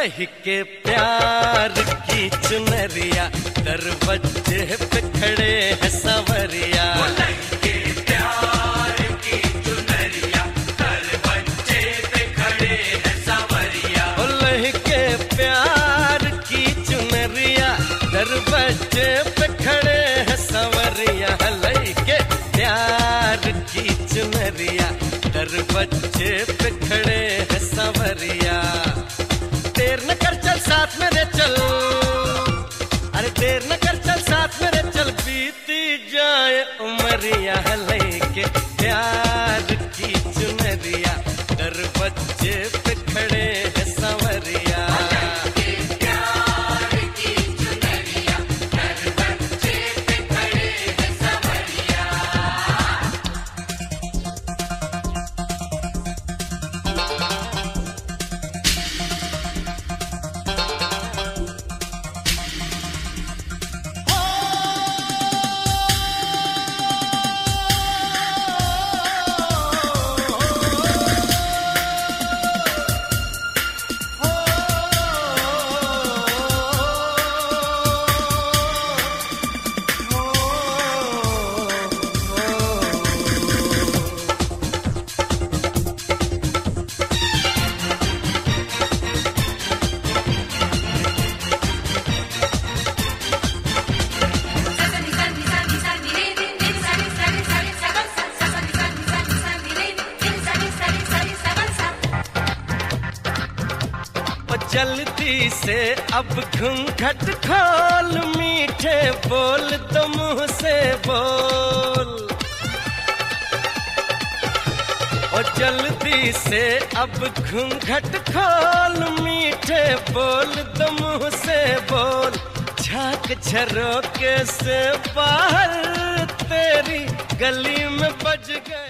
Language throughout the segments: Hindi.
लही के प्यार की चुनरिया दरवाजे पे खड़े हैं सवरिया। ओ लही के प्यार की चुनरिया दरवाजे पे खड़े हैं सवरिया। प्यार की चुनरिया दरवाजे पे खड़े उमरिया से अब घूंघट खोल, मीठे बोल, तुम से बोल। झाक झरोके से बाहर तेरी गली में बज गया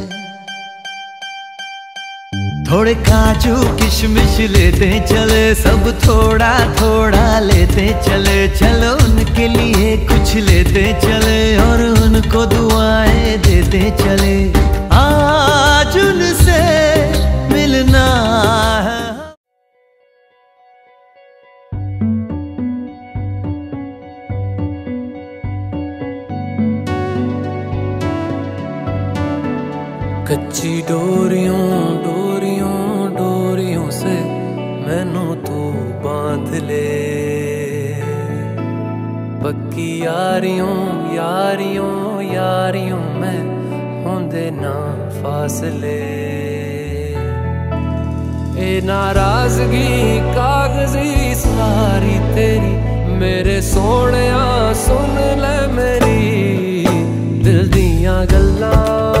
थोड़े काजू किशमिश लेते चले सब थोड़ा थोड़ा लेते चले, चलो उनके लिए कुछ लेते चले और उनको दुआएँ देते चले। आज उनसे मिलना है। कच्ची डोरियों पक्की यारियों यारियों यारियों में होंदे ना फासले। ए नाराज़गी, कागज़ी सारी तेरी, मेरे सोने सुन ले मेरी। दिल दिया गल्लां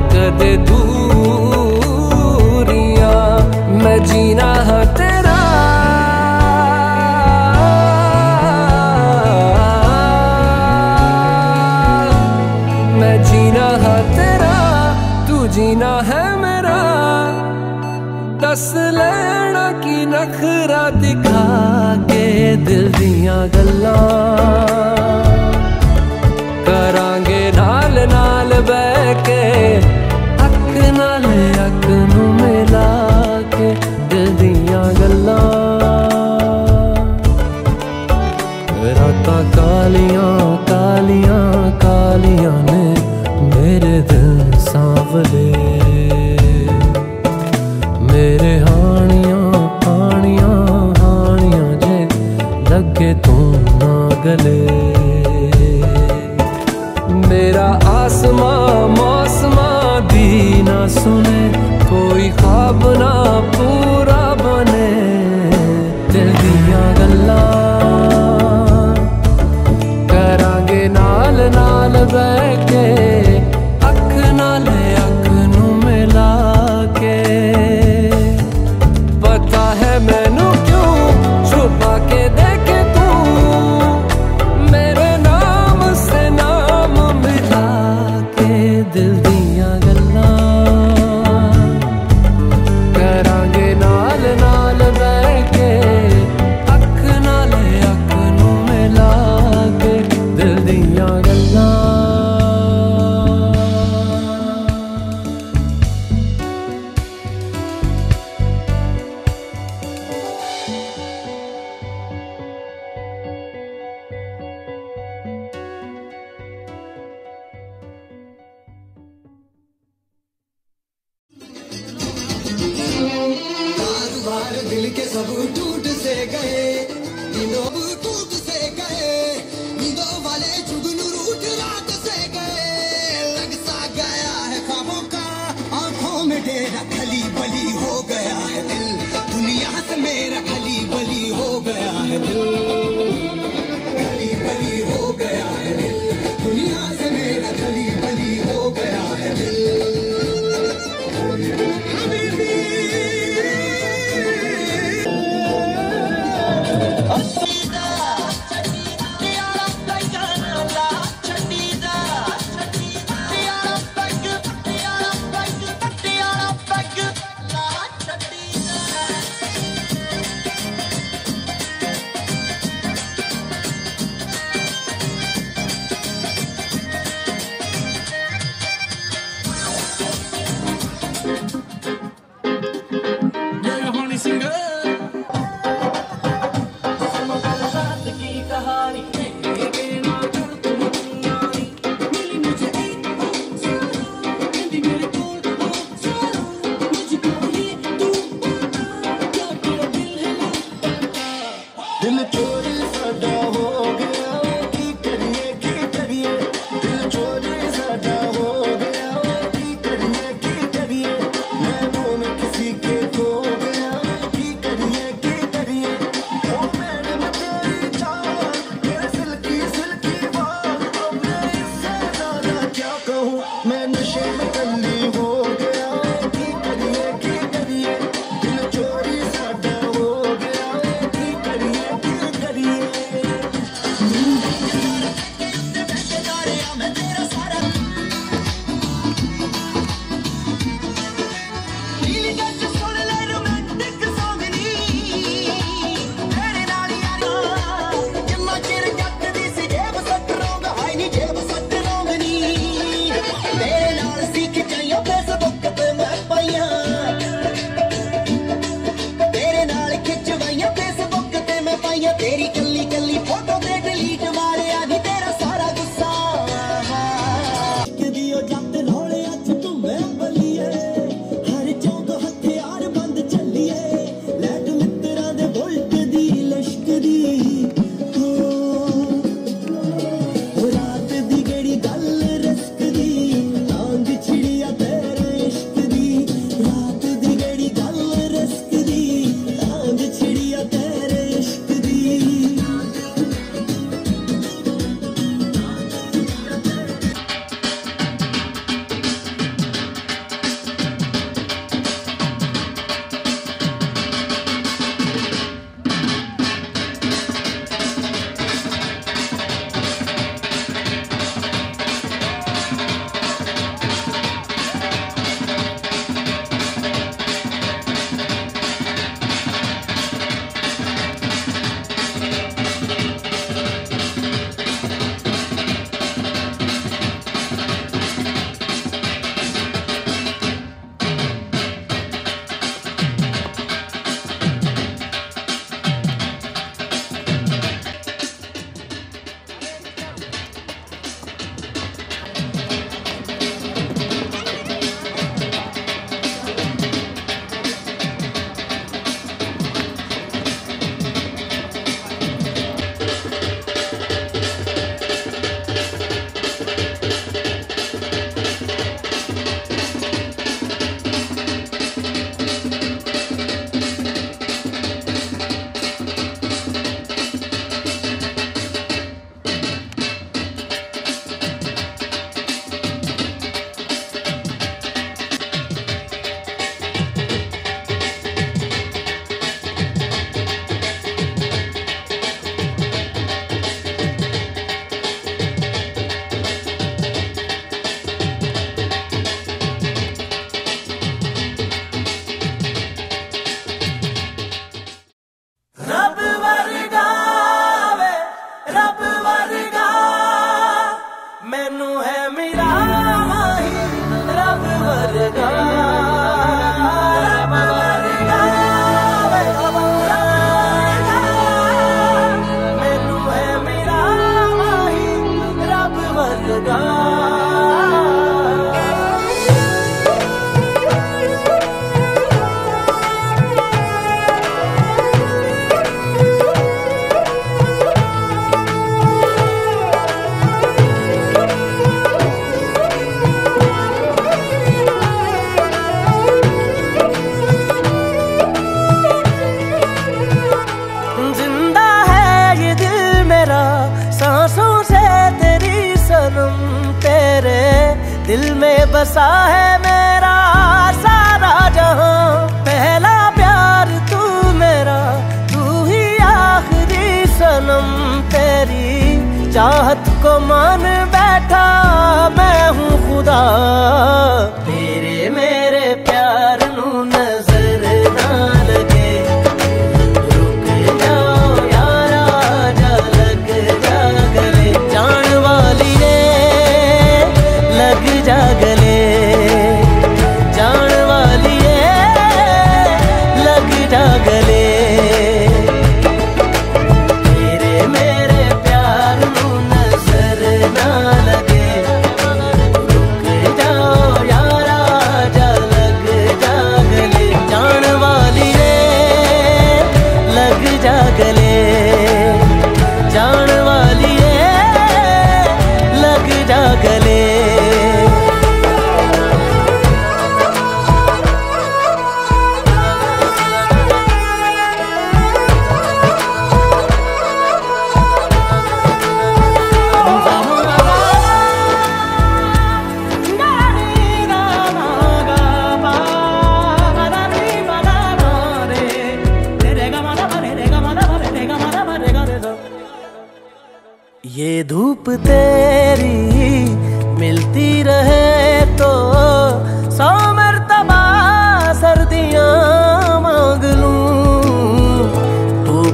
कर दूरिया, मैं जीना है तेरा। मैं जीना है तेरा, तू जीना है मेरा। दस लेना की नखरा दिखा के दिल दिया गल्ला।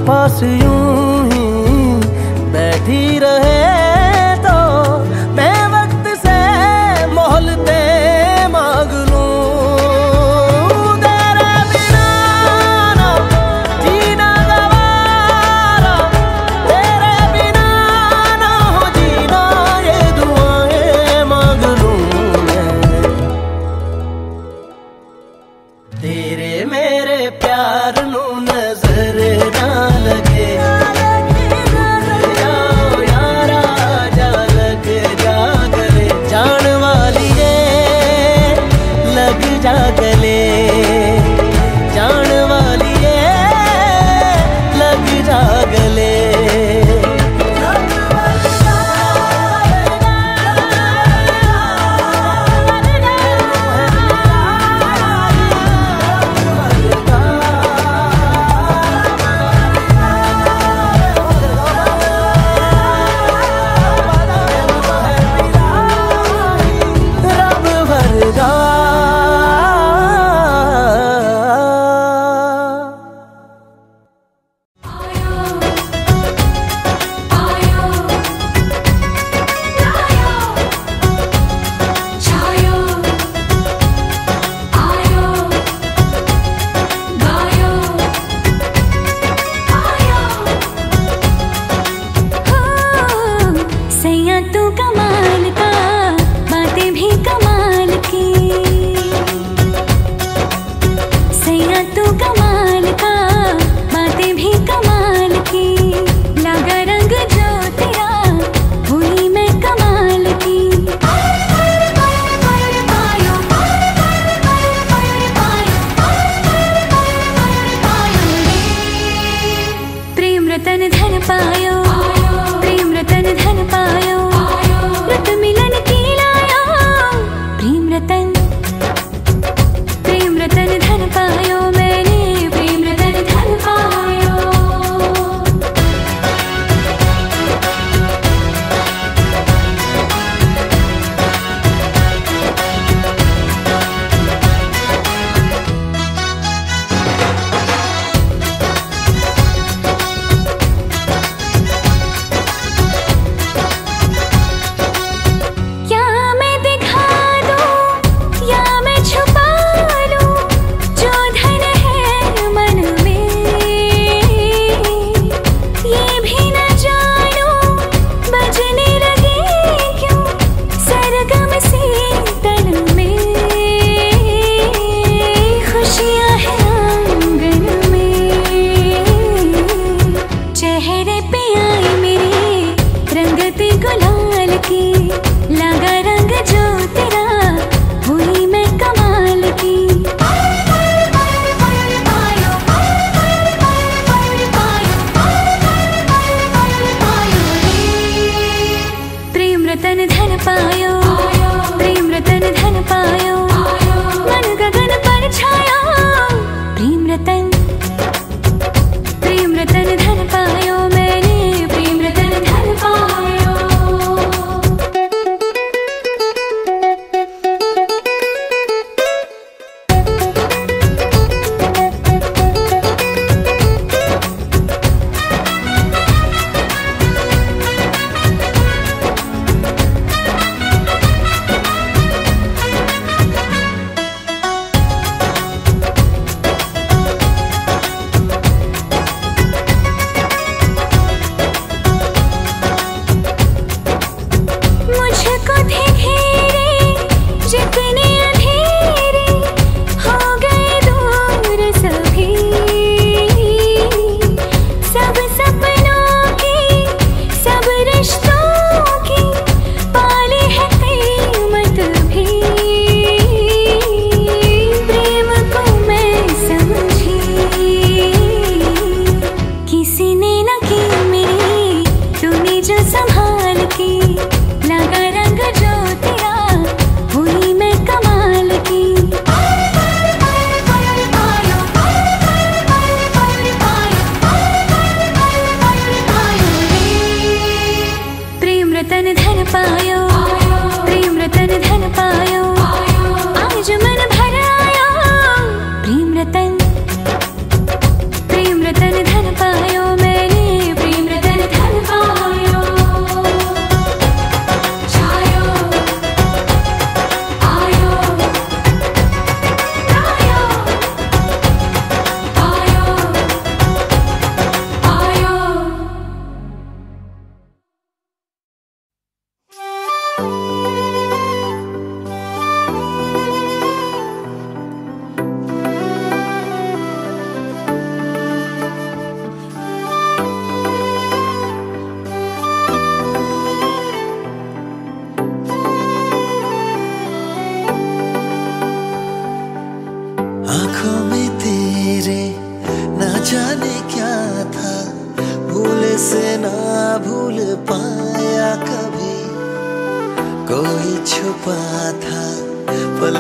पास यूँ ही बैठी रहे।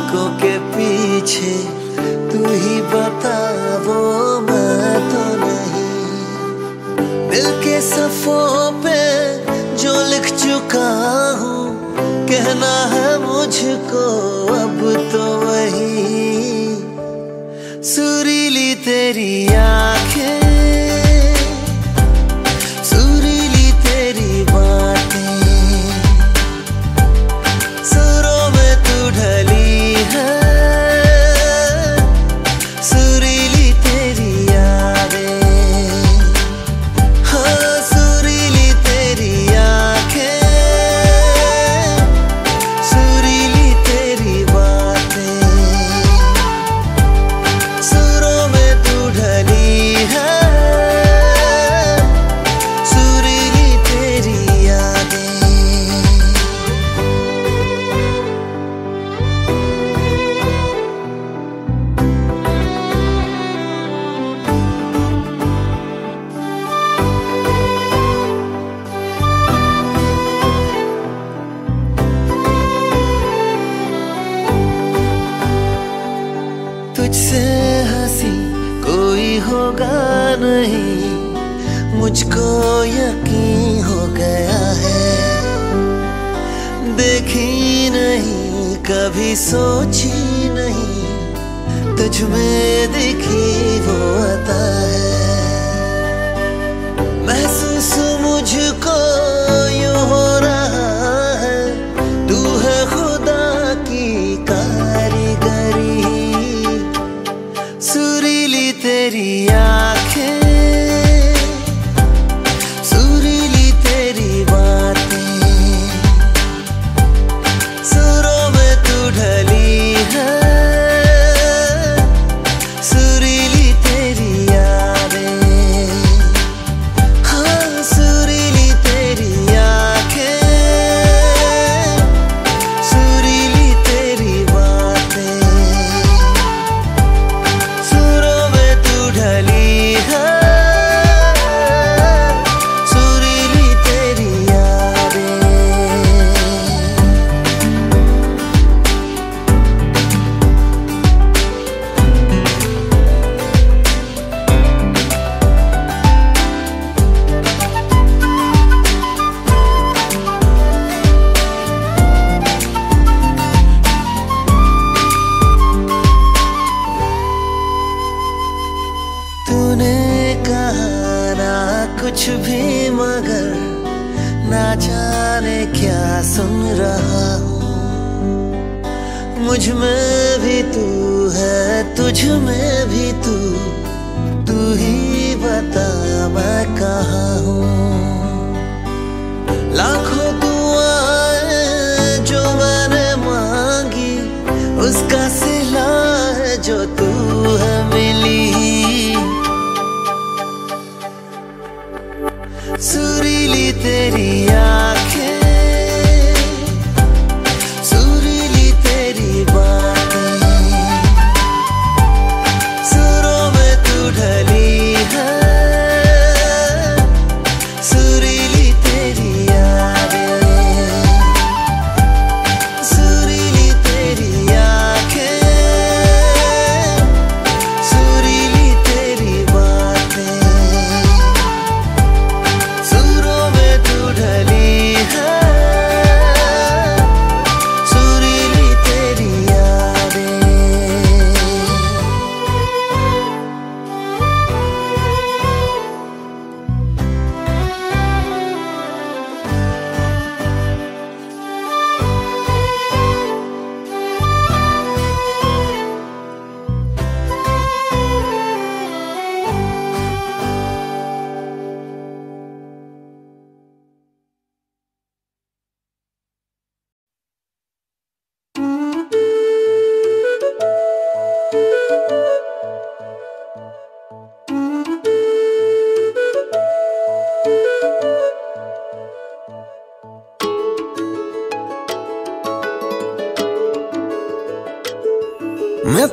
आँखों के पीछे कभी सोची नहीं तुझ में दिखी वो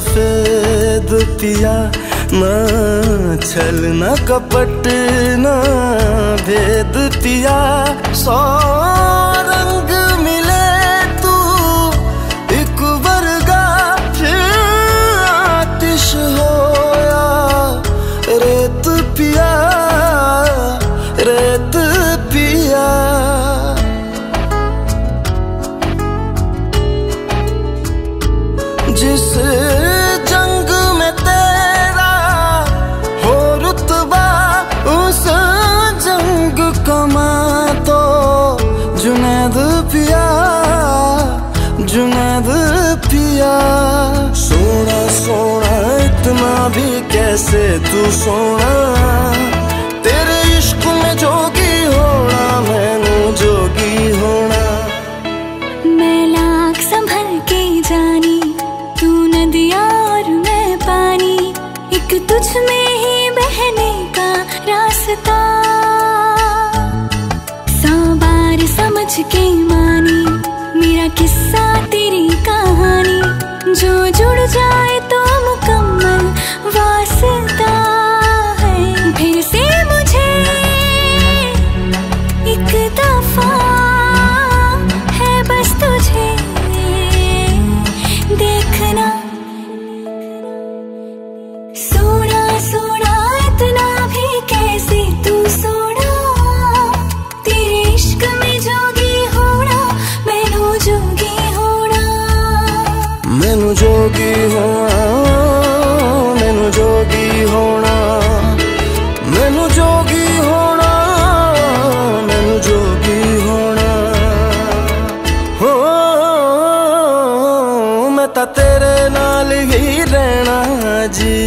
सफ़ेद पिया ना छल न कपट न भेद पिया सौ मैनू जोगी होना मैनू जोगी होना मैनू जोगी होना मैनू जोगी होना हो मैं ਤਾਂ ਤੇਰੇ ਨਾਲ ਹੀ ਰਹਿਣਾ ਜੀ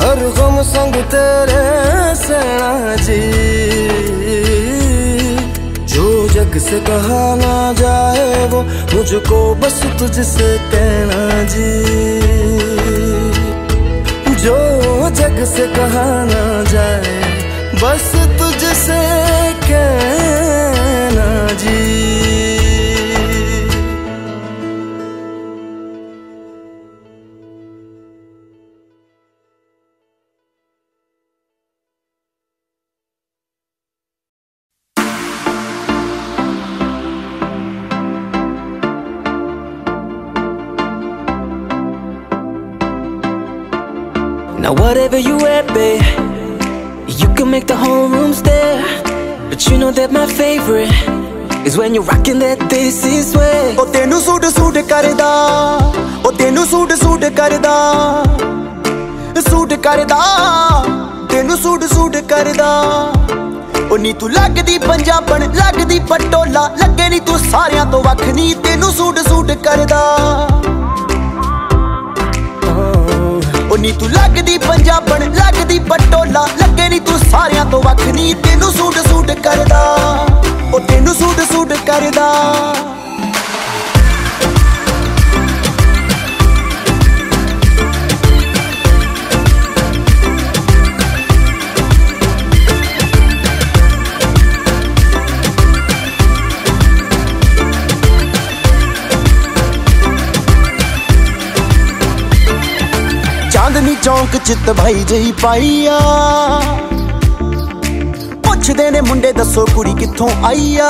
हर गम संग तेरे सहना जी जो जग से कहा ना जाए वो मुझको बस तुझसे कहना जी। जो जग से कहा ना जाए बस the whole room stare. But you know that my favorite is when you're rocking that this is way. ਉਹ ਤੈਨੂੰ ਸੂਟ ਸੂਟ ਕਰਦਾ, ਉਹ ਤੈਨੂੰ ਸੂਟ ਸੂਟ ਕਰਦਾ ਸੂਟ ਕਰਦਾ, ਤੈਨੂੰ ਸੂਟ ਸੂਟ ਕਰਦਾ ਉਹ ਨੀ ਤੂੰ ਲੱਗਦੀ ਪੰਜਾਬਣ, ਲੱਗਦੀ ਪਟੋਲਾ, ਲੱਗੇ ਨੀ ਤੂੰ ਸਾਰਿਆਂ ਤੋਂ ਵੱਖ ਨੀ, ਤੈਨੂੰ ਸੂਟ ਸੂਟ ਕਰਦਾ ਉਹ ਨੀ ਤੂੰ ਲੱਗਦੀ ਪੰਜਾਬਣ, ਲੱਗਦੀ ਪਟੋਲਾ। ਲੱਗੇ ਨੀ ਤੂੰ ਸਾਰਿਆਂ ਤੋਂ ਵੱਖ, ਨੀ ਤੈਨੂੰ ਸੂਟ ਸੂਟ ਕਰਦਾ। ਉਹ ਤੈਨੂੰ ਸੂਟ ਸੂਟ ਕਰਦਾ। ਚਾਂਦਨੀ ਚੌਂਕ ਚ ਭਾਈ ਜਈ ਪਾਈਆ ਪੁੱਛਦੇ ਨੇ ਮੁੰਡੇ ਦੱਸੋ ਕੁੜੀ ਕਿੱਥੋਂ ਆਈ ਆ?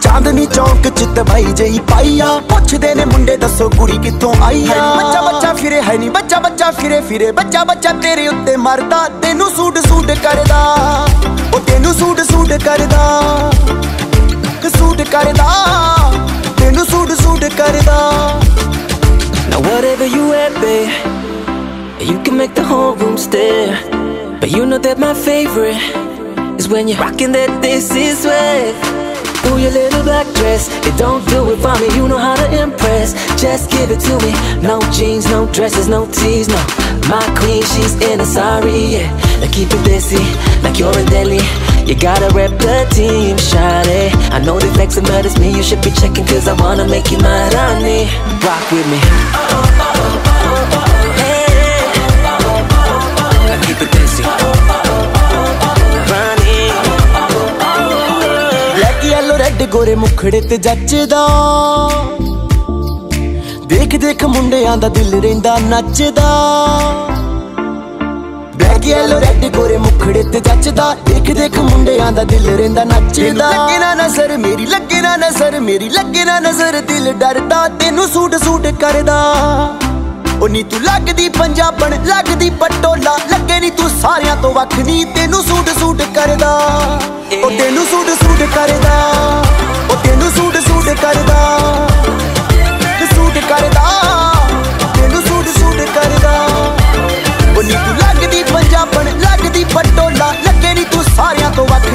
ਚਾਂਦਨੀ ਚੌਂਕ ਚ ਭਾਈ ਜਈ ਪਾਈਆ ਪੁੱਛਦੇ ਨੇ ਮੁੰਡੇ ਦੱਸੋ ਕੁੜੀ ਕਿੱਥੋਂ ਆਈ ਆ? ਬੱਚਾ ਬੱਚਾ ਫਿਰੇ ਹੈ ਨਹੀਂ ਬੱਚਾ ਬੱਚਾ ਫਿਰੇ ਫਿਰੇ। ਬੱਚਾ ਬੱਚਾ ਤੇਰੇ ਉੱਤੇ ਮਰਦਾ ਤੈਨੂੰ ਸੂਟ ਸੂਟ ਕਰਦਾ। ਉਹ ਤੈਨੂੰ ਸੂਟ ਸੂਟ ਕਰਦਾ। ਸੂਟ ਕਰਦਾ ਤੈਨੂੰ ਸੂਟ ਸੂਟ ਕਰਦਾ। Now whatever you at, babe, you can make the whole room stare. But you know that my favorite is when you're rocking that this is swag. Through your little black dress, it don't do it for me. You know how to impress. Just give it to me. No jeans, no dresses, no tees, no. My queen, she's in a sorry, yeah. Now keep it busy, like you're in Delhi. You gotta rep the team, shawty. I know they flexing, but it's me. You should be checking, cause I wanna make you my Rani. Rock with me. Hey. Now keep it busy. Rani. Black yellow red ਗੋਰੇ ਮੁਖੜੇ ਤੇ ਜੱਚਦਾ ਦੇਖ ਦੇਖ ਮੁੰਡਿਆਂ ਦਾ ਦਿਲ ਰਹਿੰਦਾ ਨੱਚਦਾ ਲੱਗੀ ਐਲੋ ਰੈੱਡ ਗੋਰੇ ਮੁਖੜੇ ਤੇ ਜੱਚਦਾ। ਦੇਖ ਦੇਖ ਮੁੰਡਿਆਂ ਦਾ ਦਿਲ ਰਹਿੰਦਾ ਨੱਚਦਾ। ਲੱਗੇ ਨਾ ਨਜ਼ਰ, ਮੇਰੀ ਲੱਗੇ ਨਾ ਨਜ਼ਰ, ਮੇਰੀ ਲੱਗੇ ਨਾ ਨਜ਼ਰ, ਦਿਲ ਡਰਦਾ। ਤੈਨੂੰ ਸੂਟ ਸੂਟ ਕਰਦਾ। ਉਹ ਨੀ ਤੂੰ ਲੱਗਦੀ ਪੰਜਾਬਣ, ਲੱਗਦੀ ਪਟੋਲਾ। ਲੱਗੇ ਨੀ ਤੂੰ ਸਾਰਿਆਂ ਤੋਂ ਵੱਖ ਨੀ। ਤੈਨੂੰ ਸੂਟ ਸੂਟ ਕਰਦਾ। ਉਹ ਤੈਨੂੰ ਸੂਟ ਸੂਟ ਕਰਦਾ। ਉਹ ਤੈਨੂੰ ਸੂਟ ਸੂਟ ਕਰਦਾ। ਸੂਟ ਕਰਦਾ। ਤੈਨੂੰ ਸੂਟ ਸੂਟ ਕਰਦਾ। ਉਹ ਨੀ ਤੂੰ ਲੱਗਦੀ ਪੰਜਾਬਣ ਲੱਗਦੀ ਪਟੋਲਾ ਲੱਗੇ ਨੀ ਤੂੰ ਸਾਰਿਆਂ ਤੋਂ ਵੱਖ।